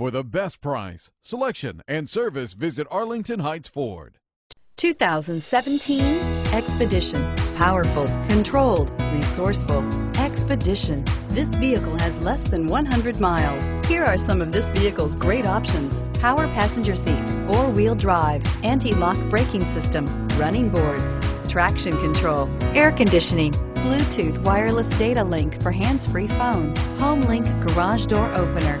For the best price, selection, and service, visit Arlington Heights Ford. 2017 Expedition. Powerful, controlled, resourceful. Expedition. This vehicle has less than 100 miles. Here are some of this vehicle's great options. Power passenger seat, four-wheel drive, anti-lock braking system, running boards, traction control, air conditioning, Bluetooth wireless data link for hands-free phone, home link garage door opener,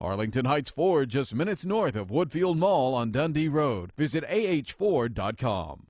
Arlington Heights Ford, just minutes north of Woodfield Mall on Dundee Road. Visit ahford.com.